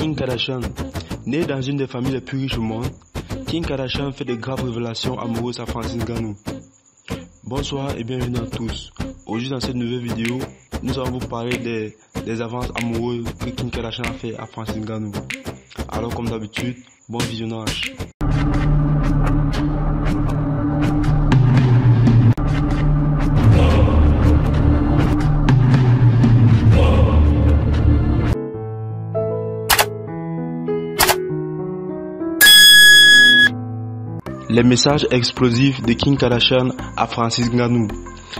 Kim Kardashian, né dans une des familles les plus riches au monde, Kim Kardashian fait de graves révélations amoureuses à Francis Ganou. Bonsoir et bienvenue à tous. Aujourd'hui dans cette nouvelle vidéo, nous allons vous parler des, avances amoureuses que Kim Kardashian a fait à Francis Ganou. Alors comme d'habitude, bon visionnage. Les messages explosifs de Kim Kardashian à Francis Ngannou.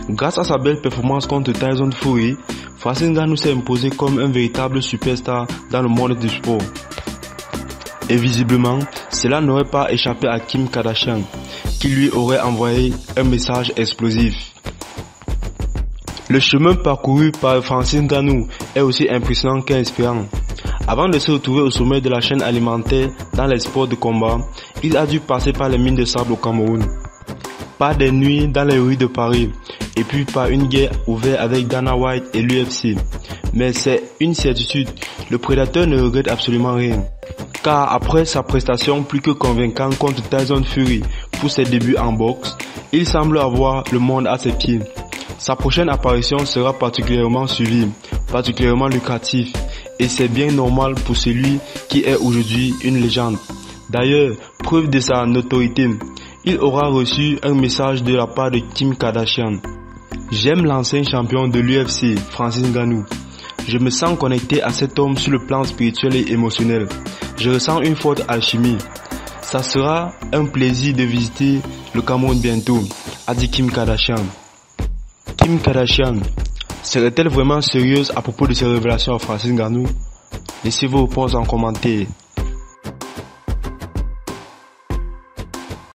Grâce à sa belle performance contre Tyson Fury, Francis Ngannou s'est imposé comme un véritable superstar dans le monde du sport. Et visiblement, cela n'aurait pas échappé à Kim Kardashian, qui lui aurait envoyé un message explosif. Le chemin parcouru par Francis Ngannou est aussi impressionnant qu'inspirant. Avant de se retrouver au sommet de la chaîne alimentaire dans les sports de combat, il a dû passer par les mines de sable au Cameroun, par des nuits dans les rues de Paris, et puis par une guerre ouverte avec Dana White et l'UFC. Mais c'est une certitude, le prédateur ne regrette absolument rien. Car après sa prestation plus que convaincante contre Tyson Fury pour ses débuts en boxe, il semble avoir le monde à ses pieds. Sa prochaine apparition sera particulièrement suivie, particulièrement lucrative, et c'est bien normal pour celui qui est aujourd'hui une légende. D'ailleurs, preuve de sa notoriété, il aura reçu un message de la part de Kim Kardashian. J'aime l'ancien champion de l'UFC, Francis Ngannou. Je me sens connecté à cet homme sur le plan spirituel et émotionnel. Je ressens une forte alchimie. Ça sera un plaisir de visiter le Cameroun bientôt, a dit Kim Kardashian. Kim Kardashian Serait-elle vraiment sérieuse à propos de ses révélations à Francis Ngannou? Laissez vos réponses en commentaire.